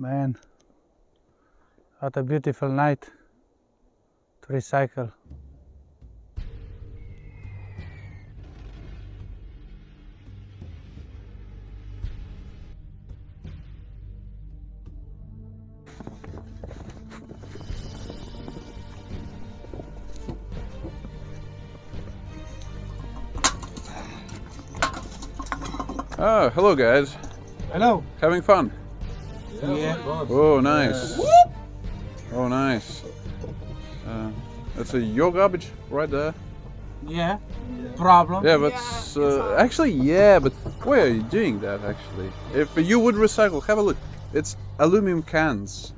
Man, what a beautiful night to recycle. Oh, hello guys. Hello. Having fun? Yeah. Oh, nice. Oh, nice. Uh, that's a your garbage right there. Yeah. Problem. Yeah, but uh, actually, yeah, but why are you doing that? Actually, if you would recycle, have a look. It's aluminum cans.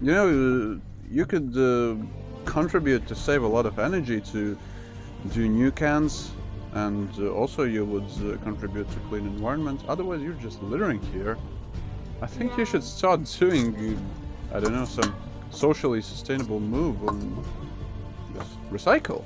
You know, uh, you could uh, contribute to save a lot of energy to do new cans, and uh, also you would uh, contribute to clean environment. Otherwise, you're just littering here. I think you should start doing, I don't know, some socially sustainable move on just recycle.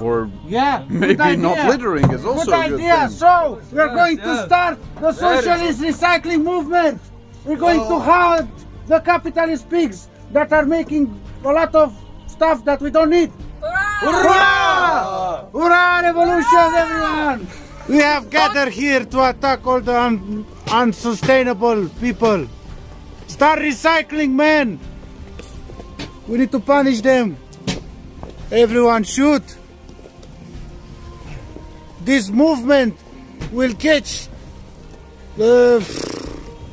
Or Yeah. maybe not littering is also Good a good idea. thing. So we're going to start the socialist recycling movement. We're going to oh. hunt the capitalist pigs that are making a lot of stuff that we don't need. Hurrah! Hurrah! Revolution, everyone! We have gathered here to attack all the un- unsustainable people. Start recycling, man! We need to punish them. Everyone shoot! This movement will catch the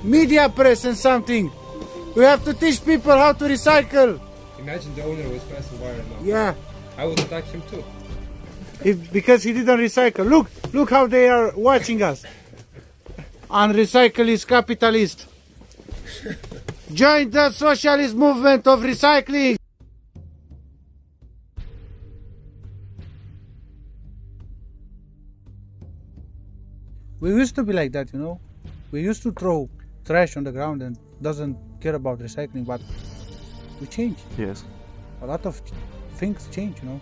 media press and something. We have to teach people how to recycle. Imagine the owner was passing by right now. Yeah. I would attack him too. If, because he didn't recycle. Look, look how they are watching us. Unrecycle is capitalist. Join the socialist movement of recycling. We used to be like that, you know. We used to throw trash on the ground and doesn't care about recycling, but we change. Yes. A lot of things change, you know.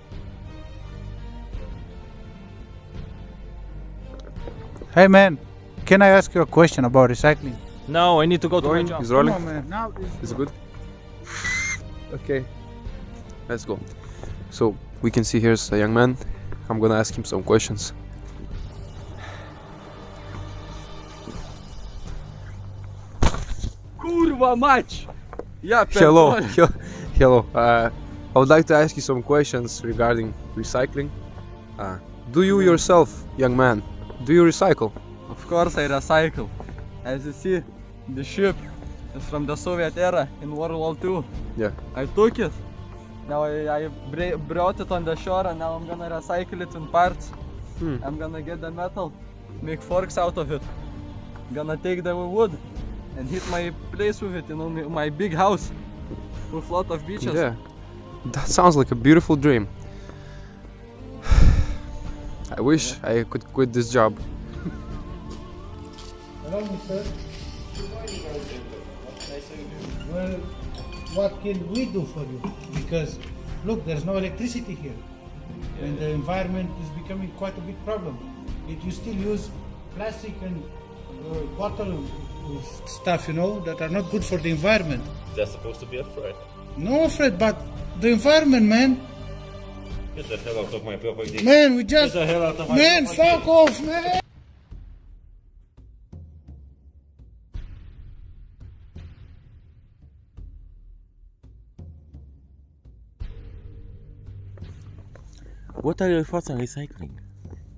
Hey man, can I ask you a question about recycling? No, I need to go to my Going? job. Is rolling? Come on, man. Now it's Is it good? Okay. Let's go. So we can see here's a young man. I'm gonna ask him some questions. Kurwa mać! Yeah, Hello. Hello. Uh, I would like to ask you some questions regarding recycling. Uh, do you yourself, young man, do you recycle? Of course I recycle. As you see, the ship is from the Soviet era in World War II. Yeah. I took it. Now I, I brought it on the shore and now I'm gonna recycle it in parts. Hmm. I'm gonna get the metal, make forks out of it. Gonna take the wood and hit my place with it, you know, my- my big house with a lot of beaches. Yeah. That sounds like a beautiful dream. I wish I could quit this job. Hello, sir. Well, what can we do for you? Because look, there's no electricity here, and the environment is becoming quite a big problem. If you still use plastic and uh, bottle stuff, you know, that are not good for the environment. They're supposed to be afraid. No, afraid, but the environment, man. Get the hell out of my property. Man, we just Get the hell out of my man, property. fuck off, man. What are your thoughts on recycling?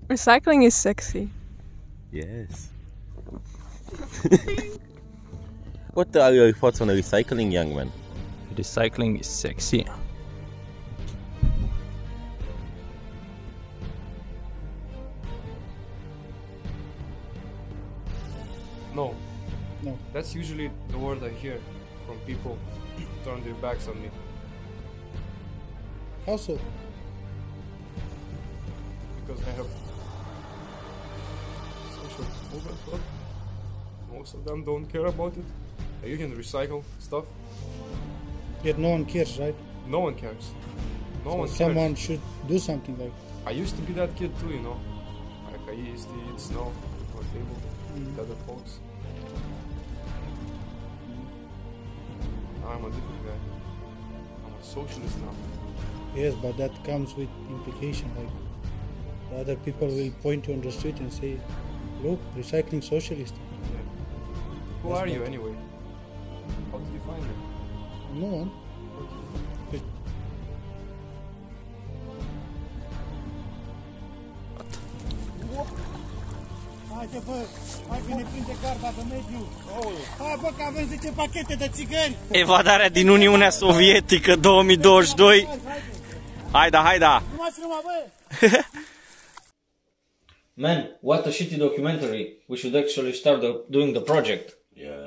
Recycling is sexy. Yes. what are your thoughts on recycling, young man? Recycling is sexy. That's usually the word I hear from people turn their backs on me. How so? because I have social movement club. Most of them don't care about it. You can recycle stuff. Yet no one cares, right? No one cares. No So one cares. someone should do something like. I used to be that kid too, you know. Like I used to eat snow on the table mm. with other folks. I'm a different guy. I'm a socialist now. Yes, but that comes with implication. Like the other people will point you on the street and say, "Look, recycling socialist." Who That's are you anyway? How did you find me? No one. Haide bă, hai că ne prinde garda de mediu. Hai bă, că avem 10 pachete de țigări. Evadarea din Uniunea Sovietică 2022. Haida, haida! Numai și numai, bă. Man, what a shitty documentary. We should actually start the, doing the project. Yeah.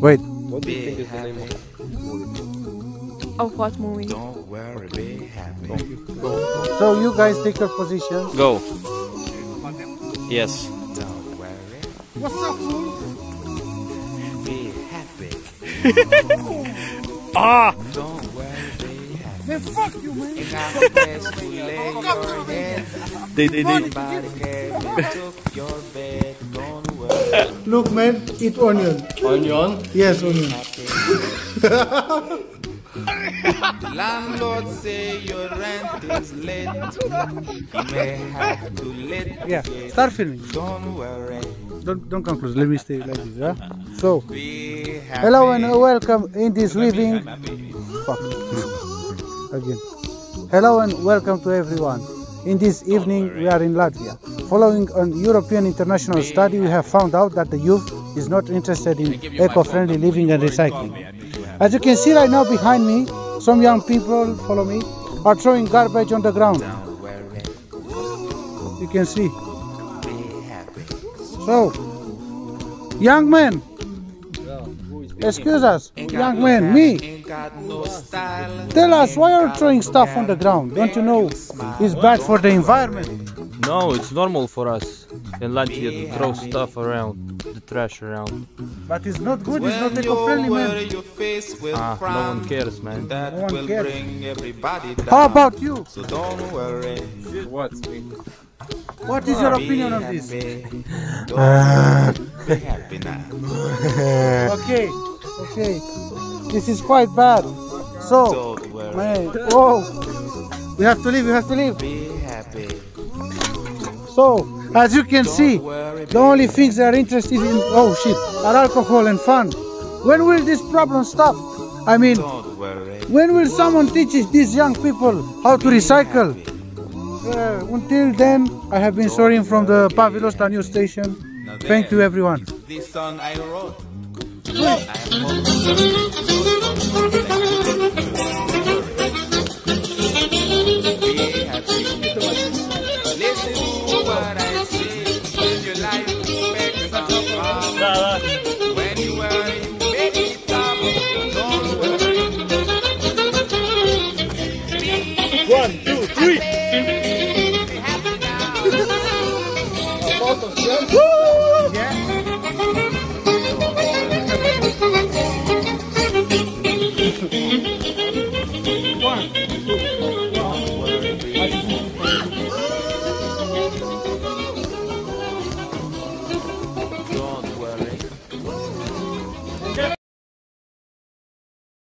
Wait. What do you think is the name of Of what movie? Don't worry, be happy. So you guys take your positions. Go. Yes. Don't worry, What's up, fool? be happy. Ah! Don't worry, be happy. Man, fuck you, man. Ain't got a place to lay your head. They, they, they. Nobody came and took your bed. Don't worry, Look, man, eat onion. Onion. Yes, onion. The landlord say your rent is late. He may have to let Yeah, start filming. Don't worry, Don't don't come close. Let me stay like this. Yeah. So, hello and welcome in this living. Fuck. Again. Hello and welcome to everyone. In this evening, we are in Latvia. Following an European international study, we have found out that the youth is not interested in eco-friendly living and recycling. As you can see right now behind me, some young people, follow me, are throwing garbage on the ground. You can see. So, young man, excuse us, young man, me. Ain't got no style. Tell us why are you're throwing stuff on the ground. Don't you know it's bad for the environment? No, it's normal for us in Latvia to throw stuff around, the trash around. But it's not good. It's not When you eco-friendly, man. your face will Ah, no one cares, man. That No one will cares. bring everybody down. How about you? So don't worry. What? What is your opinion on this? happy. Be happy now. Okay, okay. This is quite bad. So, man, whoa, we have to leave. We have to leave. So, as you can see, the only things they are interested in, oh shit, are alcohol and fun. When will this problem stop? I mean, when will someone teach these young people how to recycle? Uh, until then, I have been Sorin from the Pavilosta news station. Thank you, everyone. This song I wrote.